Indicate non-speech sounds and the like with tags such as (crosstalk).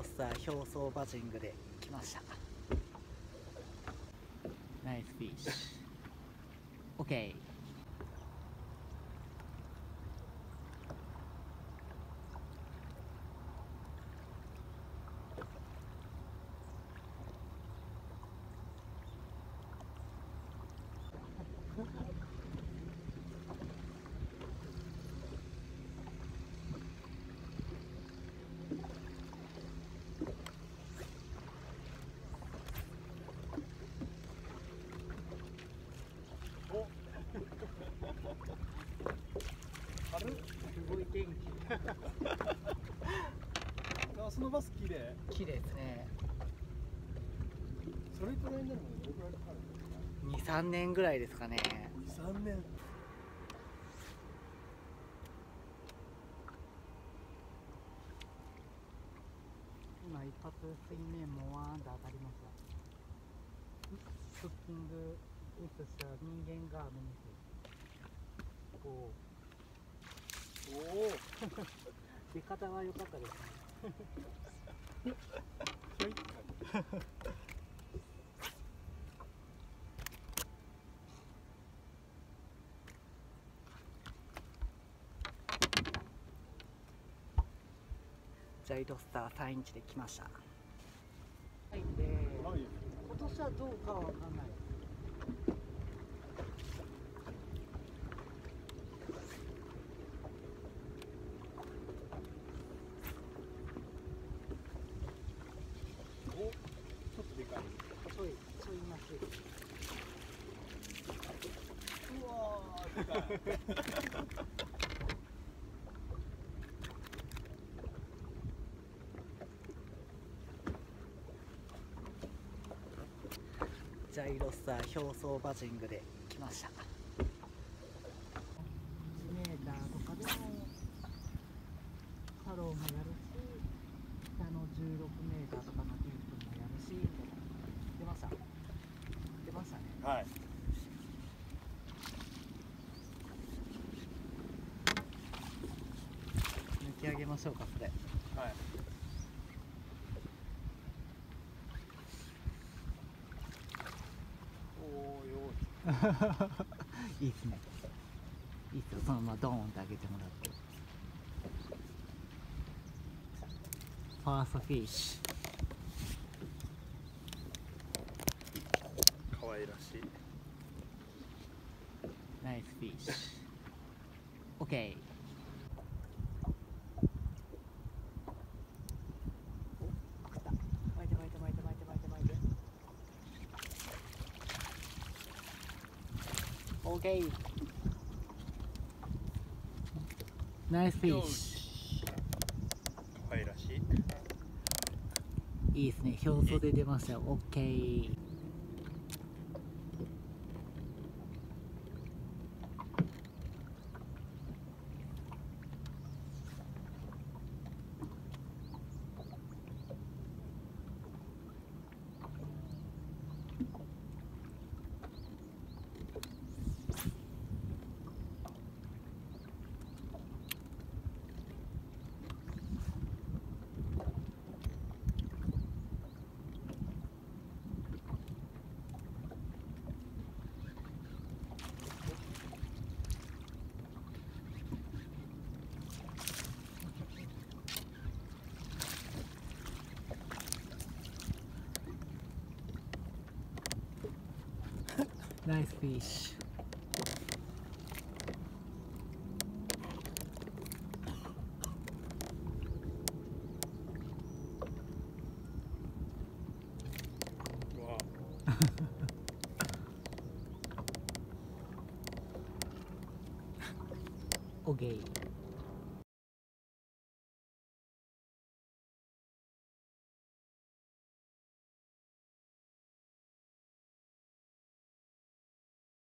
オスター表層バジングで来ました。ナイスフィッシュ OK のバス綺麗。気綺麗ですね。それくらいになるのにどれくらいかかる23年ぐらいですかね。の23年。今一発水面もわーんと当たりましたフッキング打つしたら人間が目にする。おお (laughs) 出方は良かったですねジャイロスター3インチで来ました。今年はどうかは分かんない。おちょっとでかい。細い細いなしうわーでかいジャイロスター (laughs) 表層バジングで来ました1メーターとかでもサローもやるし下の16メーターとかのディープもやるしみたいな出ました出ましたねはい抜き上げましょうかそれ。はい。おーよい。(laughs) いっすね。いいっすよ。そのままドーンって上げてもらって。ファーストフィッシーかわいらしい。ュナイスフィッシュ。OK お食った巻いて巻いて巻いて巻いて巻いて巻いて OK ナイスフィッシかわいらしいュいいですね表層で出ましたよ。OK ナイスフィッシうわュ OK